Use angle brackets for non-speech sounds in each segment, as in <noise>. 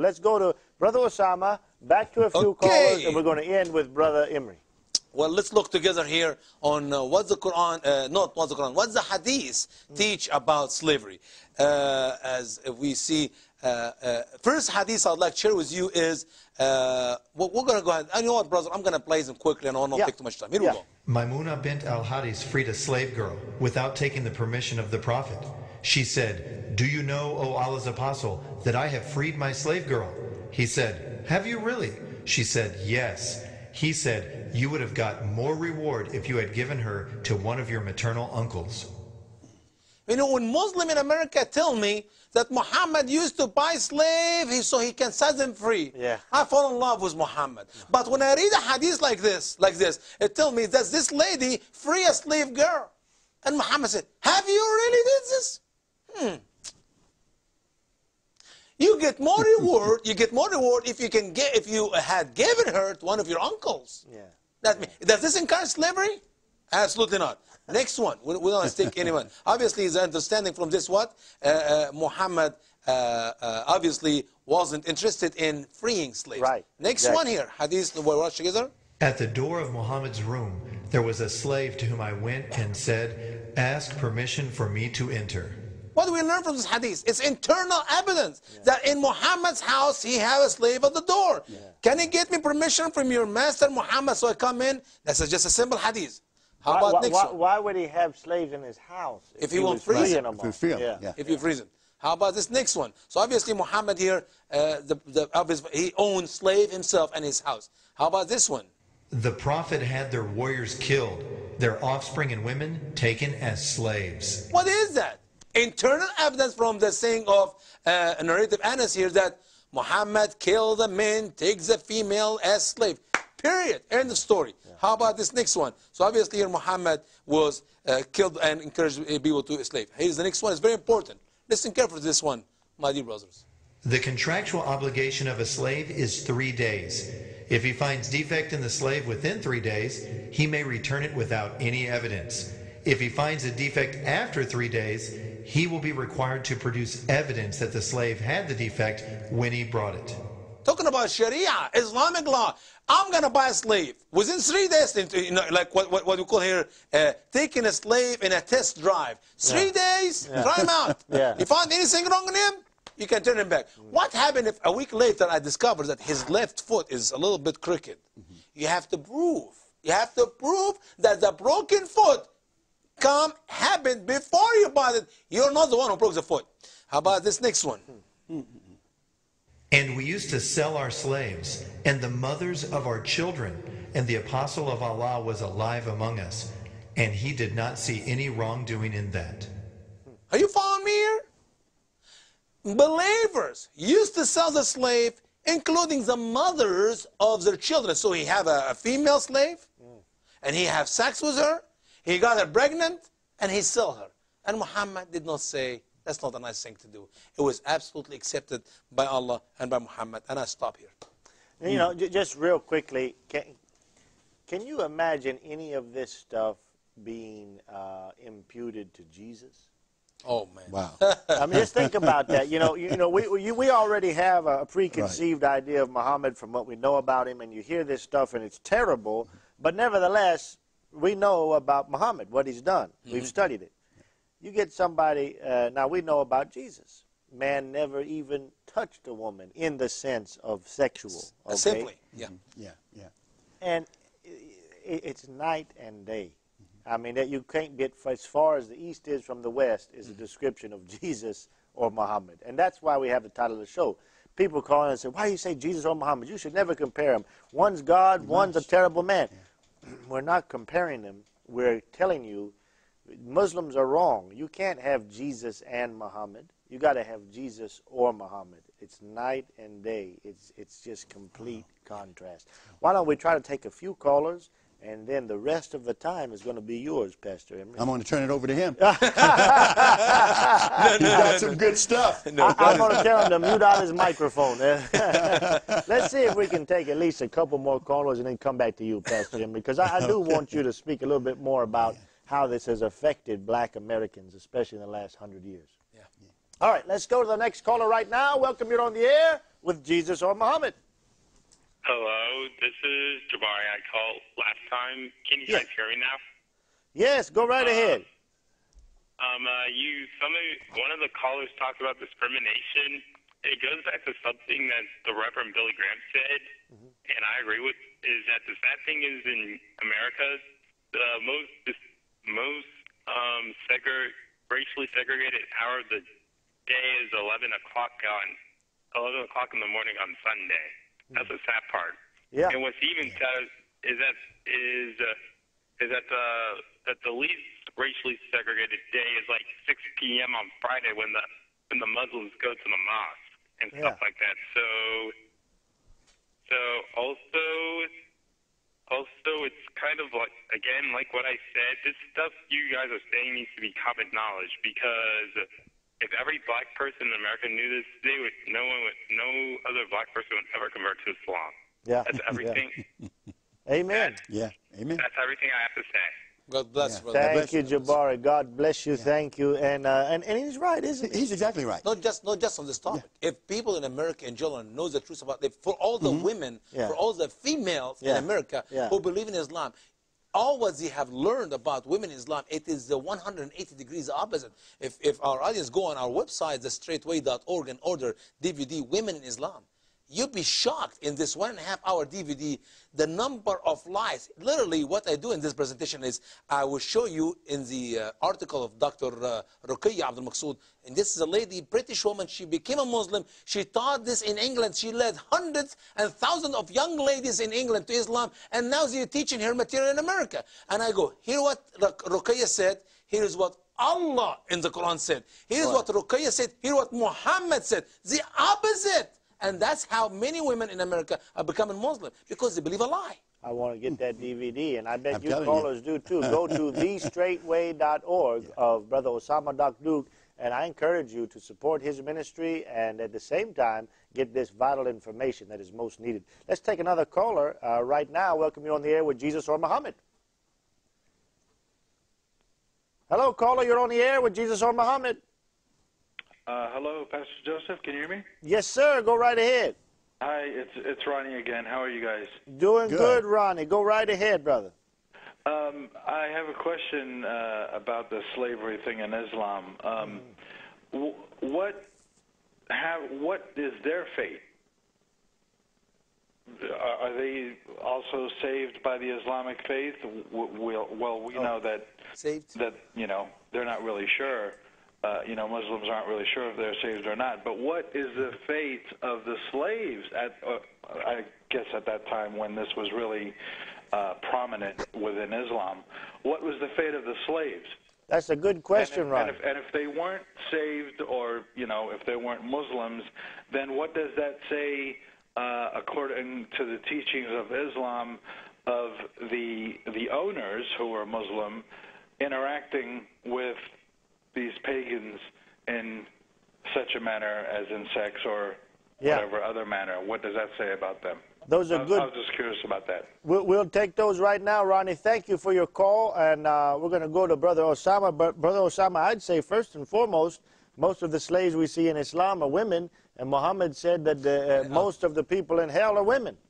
Let's go to Brother Osama, back to a few Okay. callers, and we're going to end with Brother Emery. Well, let's look together here on uh, what the Quran, uh, not what the Quran, what the Hadith teach about slavery. Uh, as we see, uh, uh, first Hadith I'd like to share with you is, uh, well, we're going to go ahead. You know what, brother, I'm going to play them quickly and I will not Yeah. take too much time. Here Yeah. we go. Maimuna bint al Hadis freed a slave girl without taking the permission of the Prophet. She said, Do you know, O Allah's apostle, that I have freed my slave girl? He said, Have you really? She said, Yes. He said, You would have got more reward if you had given her to one of your maternal uncles. You know, when Muslim in America tell me that Muhammad used to buy slaves so he can set them free, Yeah. I fall in love with Muhammad. But when I read a hadith like this, like this, it tells me that this lady free a slave girl. And Muhammad said, have you really did this? Hmm. You get more reward, you get more reward if you can get, if you had given her to one of your uncles. Yeah. That mean, does this encourage slavery? Absolutely not. Next one. We, we don't stick anyone. <laughs> Obviously, the understanding from this what uh, uh, Muhammad uh, uh, obviously wasn't interested in freeing slaves. Right, Next exactly. one here. Hadith. We're watch together. At the door of Muhammad's room, there was a slave to whom I went and said, Ask permission for me to enter. What do we learn from this hadith? It's internal evidence that in Muhammad's house he had a slave at the door. Can you get me permission from your master Muhammad so I come in? That's just a simple hadith. How Why, about why, next why, one? why would he have slaves in his house? If he won't was freeze freeing them. them If he all? free 'em, yeah. if you freeze it. How about this next one? So obviously Muhammad here, uh, the, the, obvious- he owned slave himself and his house. How about this one? The Prophet had their warriors killed, their offspring and women taken as slaves. What is that? Internal evidence from the saying of uh, narrative Anas here that Muhammad killed a man, takes a female as slave. Period. End of story. How about this next one? So obviously here Muhammad was uh, killed and encouraged people to slave. Here's the next one. It's very important. Listen carefully to this one, my dear brothers. The contractual obligation of a slave is three days. If he finds defect in the slave within three days, he may return it without any evidence. If he finds a defect after three days, he will be required to produce evidence that the slave had the defect when he brought it. Talking about Sharia, Islamic law. I'm going to buy a slave. Within three days, you know, like what, what, what we call here, uh, taking a slave in a test drive. Three days, try him out. <laughs> Yeah. You find anything wrong in him, you can turn him back. What happened if a week later I discover that his left foot is a little bit crooked? You have to prove. You have to prove that the broken foot come happened before you bought it. You're not the one who broke the foot. How about this next one? And we used to sell our slaves and the mothers of our children, and the apostle of Allah was alive among us, and he did not see any wrongdoing in that. Are you following me here? Believers used to sell the slave, including the mothers of their children. So he have a, a female slave, and he have sex with her. He got her pregnant, and he sell her. And Muhammad did not say that's not a nice thing to do. It was absolutely accepted by Allah and by Muhammad. And I stop here. You know, j- just real quickly, can, can you imagine any of this stuff being uh, imputed to Jesus? Oh man. Wow. <laughs> I mean, just think about that. You know, you, you know, we, we we already have a preconceived idea of Muhammad from what we know about him, and you hear this stuff, and it's terrible. But nevertheless, we know about Muhammad, what he's done. We've mm-hmm. studied it. You get somebody. Uh, now we know about Jesus. Man never even touched a woman in the sense of sexual. Okay? Simply, yeah. Mm-hmm. Yeah, yeah. and i- i- it's night and day. I mean, that you can't get f- as far as the east is from the west is a mm-hmm. description of Jesus or Muhammad, and that's why we have the title of the show. People call in and say, "Why do you say Jesus or Muhammad? You should never compare them. One's God, one's a terrible man." <clears throat> We're not comparing them. We're telling you, Muslims are wrong. You can't have Jesus and Muhammad. You got to have Jesus or Muhammad. It's night and day. It's it's just complete contrast. Why don't we try to take a few callers, and then the rest of the time is going to be yours, Pastor Emery. I'm going to turn it over to him. <laughs> He's got some good stuff. I, am going to tell him to mute out his microphone. <laughs> <laughs> Let's see if we can take at least a couple more callers and then come back to you, Pastor Jim, because I, I do want you to speak a little bit more about how this has affected black Americans, especially in the last hundred years. Yeah. All right, let's go to the next caller right now. Welcome, you're on the air with Jesus or Muhammad. Hello, this is Jabari. I called last time. Can you Yes. guys hear me now? Yes, go right ahead. Um, uh, you, some of, one of the callers talked about discrimination. It goes back to something that the Reverend Billy Graham said, and I agree with. Is that the sad thing is in America, the most most um, segre- racially segregated hour of the day is 11 o'clock on 11 o'clock in the morning on Sunday. That's the sad part. Yeah. And what Stephen says is that is uh, is that the that the least racially segregated day is like 6 p.m. on Friday when the when the Muslims go to the mosque and stuff like that. So so also also it's kind of like again like what I said. This stuff you guys are saying needs to be common knowledge because if every black person in America knew this, they would no one would no other black person would ever convert to Islam. Yeah. That's <laughs> everything. <laughs> Amen. Yeah. Amen. That's everything I have to say. God bless, Yeah. brother. Thank bless you, you. Jabari. God bless you. Thank you. And, uh, and and he's right, isn't he? He's exactly right. Not just not just on this topic. If people in America in general knows the truth about it, for all the women, Mm-hmm. Yeah. for all the females Yeah. in America Yeah. who believe in Islam, all what they have learned about women in Islam, it is the 180 degrees opposite. If if our audience go on our website, thestraightway.org, and order DVD Women in Islam, you'd be shocked in this one and a half hour DVD the number of lies. Literally, what I do in this presentation is I will show you in the uh, article of Dr. Uh, Ruqayya Abdul Maqsood. And this is a lady, British woman. She became a Muslim. She taught this in England. She led hundreds and thousands of young ladies in England to Islam. And now they're teaching her material in America. And I go, hear what Ruq- Ruqayya said. Here is what Allah in the Quran said. Here's what Ruqayya said. Here's what Muhammad said. The opposite. And that's how many women in America are becoming Muslim because they believe a lie. I want to get that DVD, and I bet I'm you telling you. callers do too. Go to <laughs> thestraightway.org of Brother Osama Dakdok, and I encourage you to support his ministry and at the same time get this vital information that is most needed. Let's take another caller uh, right now. Welcome you on the air with Jesus or Muhammad. Hello, caller. You're on the air with Jesus or Muhammad. Uh, hello, Pastor Joseph. Can you hear me? Yes, sir. Go right ahead. Hi, it's it's Ronnie again. How are you guys? Doing good, Good. Ronnie. Go right ahead, brother. Um, I have a question uh, about the slavery thing in Islam. Um, w- what have what is their fate? Are, are they also saved by the Islamic faith? Well, well, we know that that you know they're not really sure. Uh, you know, Muslims aren't really sure if they're saved or not. But what is the fate of the slaves at? Uh, I guess at that time when this was really uh, prominent within Islam, what was the fate of the slaves? That's a good question, and if, Ronnie. and if, and if they weren't saved, or you know, if they weren't Muslims, then what does that say, uh, according to the teachings of Islam, of the the owners who are Muslim interacting with these pagans in such a manner as in sex or Yeah. whatever other manner? What does that say about them? Those are was, good. I was just curious about that. We'll, we'll take those right now, Ronnie. Thank you for your call, and uh, we're going to go to Brother Osama. But Brother Osama, I'd say first and foremost, most of the slaves we see in Islam are women, and Muhammad said that the, uh, most of the people in hell are women. <laughs>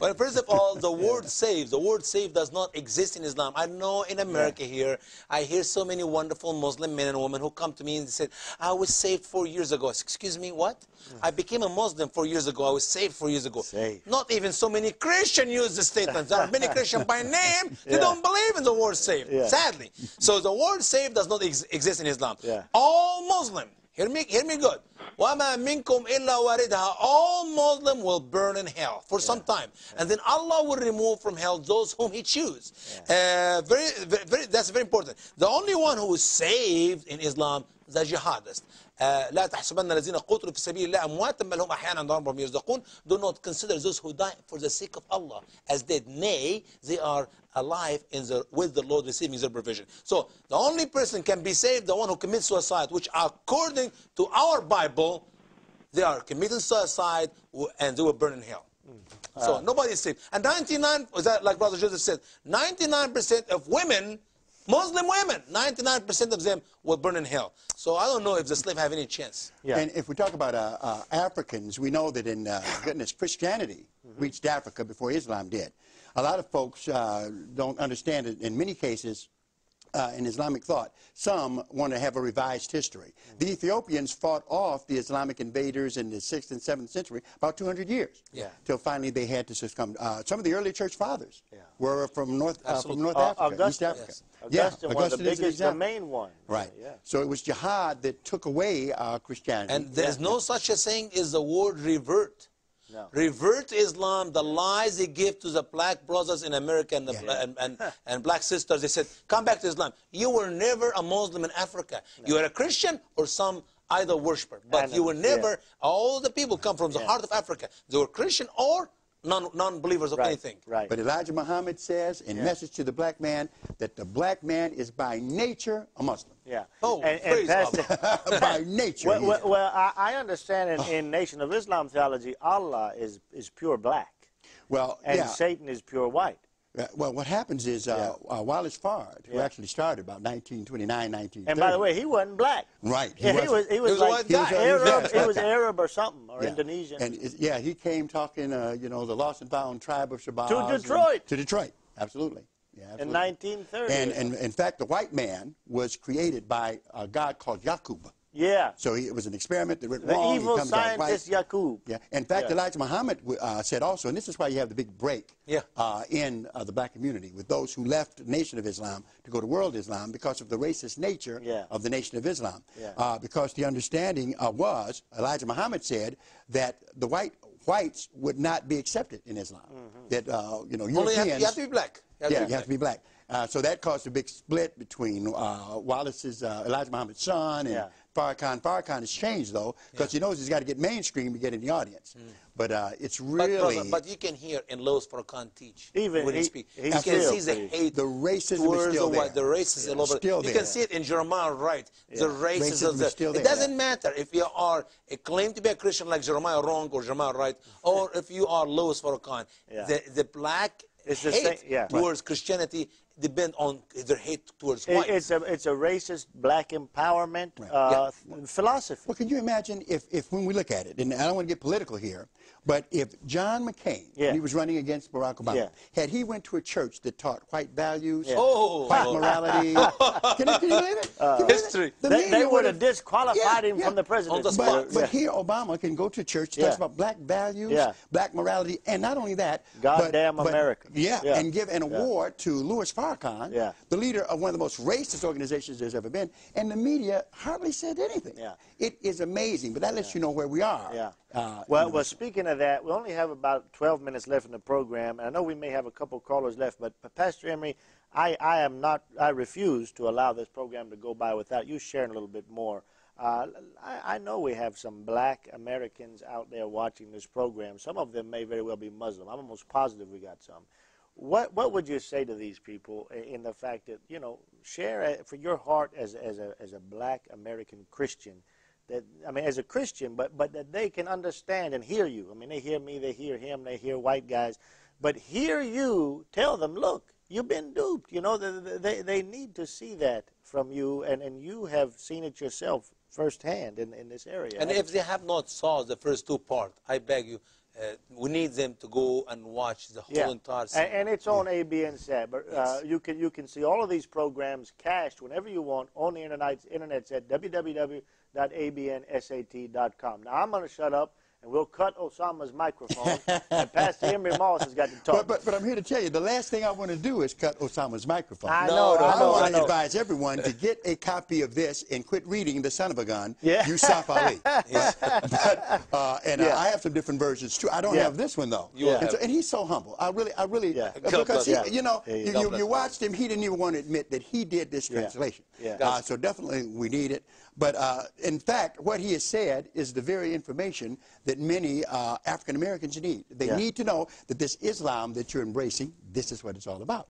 Well, first of all, the <laughs> word save, the word save does not exist in Islam. I know in America here, I hear so many wonderful Muslim men and women who come to me and say, I was saved four years ago. Excuse me, what? I became a Muslim four years ago. I was saved four years ago. Saved. Not even so many Christians use the statement. There are many Christians by <laughs> name, they Yeah. don't believe in the word saved, Yeah. sadly. So the word saved does not ex- exist in Islam. Yeah. All Muslim, hear me, hear me good. وَمَا مِنْكُمْ إِلَّا وَارِدْهَا All Muslim will burn in hell for some time. And then Allah will remove from hell those whom He chooses. Uh, very, very, very, that's very important. The only one who is saved in Islam is the jihadist. Uh, لا تحسبن الذين قتلوا في سبيل الله أمواتا بل هم أحيانا عند ربهم يرزقون. Do not consider those who die for the sake of Allah as dead. Nay, they are alive in the, with the Lord receiving their provision. So the only person can be saved, the one who commits suicide, which according to our Bible, they are committing suicide and they will burn in hell. So nobody is saved. And 99, is that like Brother Joseph said, 99% of women Muslim women, 99% of them will burn in hell. So I don't know if the slave have any chance. Yeah. And if we talk about uh, uh, Africans, we know that in uh, goodness, Christianity reached Africa before Islam did. A lot of folks uh, don't understand it. In many cases, uh, in Islamic thought, some want to have a revised history. The Ethiopians fought off the Islamic invaders in the 6th and 7th century about 200 years. Yeah. Till finally they had to succumb. Uh, some of the early church fathers Yeah. were from North, uh, from North Uh, Africa, East Africa. yes. Yeah, Augustine, one of the Augustine is an biggest, the main one. Right. Yeah. So it was jihad that took away uh, Christianity. And there's no such a thing as the word revert. No. Revert to Islam, the lies they give to the black brothers in America and, the, Yeah. and, and, <laughs> and black sisters. They said, come back to Islam. You were never a Muslim in Africa. You were a Christian or some idol worshiper. But you were yeah. never, all the people come from the Yeah. heart of Africa. They were Christian or non, non-believers of Right. anything. Right. But Elijah Muhammad says in Message to the Black Man that the black man is by nature a Muslim. yeah. Oh, and, praise and Pastor, <laughs> by nature. well, well, well, I, I understand in, in Nation of Islam theology, Allah is, is pure black, Well, and yeah. Satan is pure white. Uh, Well, what happens is uh, uh, Wallace Fard, who Yeah. actually started about 1929, 1930. And by the way, he wasn't black. Right, he Yeah, wasn't. was. He was, was like. He was he Arab. He was. Arab or something, or Yeah. Indonesian. And it- yeah, he came talking, uh, you know, the lost and found tribe of Shabazz. To Detroit. To Detroit, absolutely. Yeah, in 1930. And, and in fact, the white man was created by a god called Yaqub. Yeah, So he, it was an experiment that went the wrong. He evil comes out white. scientist Yaqub. Yeah. In fact, Yeah. Elijah Muhammad uh, said also, and this is why you have the big break Yeah. uh, in uh, the black community with those who left the Nation of Islam to go to World Islam because of the racist nature Yeah. of the Nation of Islam. Yeah. Uh, because the understanding uh, was, Elijah Muhammad said, that the white whites would not be accepted in Islam. That, uh, you know, Mm-hmm. Only you have, Europeans... you have to be black. You Yeah, you have to be black. Uh, so that caused a big split between uh, Wallace's uh, Elijah Muhammad's son and Yeah. Farrakhan. Farrakhan has changed though because he knows he's got to get mainstream to get in the audience. But uh, it's Mm. But, really brother, but you can hear in Louis Farrakhan teach Even when he, he- speaks. he's You can still see the hate. The racism is still the there. The racism all over. Still you there. can see it in Jeremiah Wright. The racism. Racism is the- still it doesn't matter if you are a claim to be a Christian like Jeremiah Wrong or Jeremiah Wright, <laughs> or if you are Louis Farrakhan. Yeah. The the black It's the hate same- yeah. towards Christianity depend on their hate towards It- white. it's a it's a racist black empowerment uh, philosophy. Well, can you imagine if, if when we look at it, and I don't want to get political here, but if John McCain, Yeah. when he was running against Barack Obama, Yeah. had he went to a church that taught white values, Yeah. Oh. white morality, <laughs> can, you, can you believe it? Can you believe it? History. The They, they would have disqualified Yeah, him yeah. from the presidency. On the. But, but here Obama can go to a church, Yeah. talks about black values, Yeah. black morality, and not only that, Goddamn but, but- America. Yeah, Yeah. and give an award to Louis Farrakhan, Yeah. the leader of one of the most racist organizations there's ever been, and the media hardly said anything. Yeah. It is amazing, but that lets you know where we are. Yeah. Uh, well, well. Speaking of that, we only have about 12 minutes left in the program, and I know we may have a couple callers left. But, but Pastor Emery, I, I am not. I refuse to allow this program to go by without you sharing a little bit more. Uh, I, I know we have some black Americans out there watching this program. Some of them may very well be Muslim. I'm almost positive we got some. What what would you say to these people in the fact that you know share for your heart as as a as a black American Christian that I mean as a Christian, but but that they can understand and hear you. I mean they hear me, they hear him, they hear white guys, but hear you tell them, look, you've been duped. You know they they, they need to see that from you, and and you have seen it yourself firsthand in in this area. And if they have not saw the first two parts, I beg you, uh, we need them to go and watch the whole yeah. entire and, series. and it's on ABN Sat. But uh, you can you can see all of these programs cached whenever you want on the internet. Internet's at www.abnsat.com. Now I'm going to shut up. And we'll cut Osama's microphone, <laughs> and Pastor Emery Moss has got to talk. But, but, but I'm here to tell you, the last thing I want to do is cut Osama's microphone. I No, know, no, I I know, I want to know. advise everyone to get a copy of this and quit reading The Son of a Gun, Yeah. Yusuf Ali. <laughs> but, uh, and Yeah. uh, I have some different versions too. I don't Yeah. have this one though. You will and, so, and he's so humble. I really, I really, Yeah. because he, him. you know, Yeah, yeah. you, you, you watched him. He didn't even want to admit that he did this Yeah. translation. Yeah. Uh, so definitely we need it. But uh, in fact, what he has said is the very information that many uh, African Americans need. They Yeah. need to know that this Islam that you're embracing, this is what it's all about.